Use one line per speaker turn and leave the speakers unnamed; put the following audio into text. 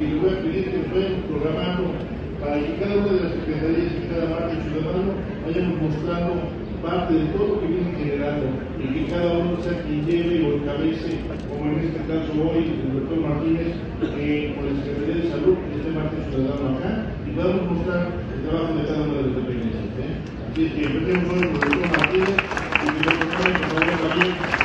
Y les voy a pedir que puedan programando para que cada una de las secretarías y cada martes ciudadano vayamos mostrando parte de todo lo que vienen generando y que cada uno sea quien lleve o encabece, como en este caso hoy, el doctor Martínez, eh, con la Secretaría de Salud, este martes ciudadano acá, y podamos mostrar el trabajo de cada una de las dependencias. ¿eh? Así es que empecemos hoy con el doctor Martínez y que nos por favor también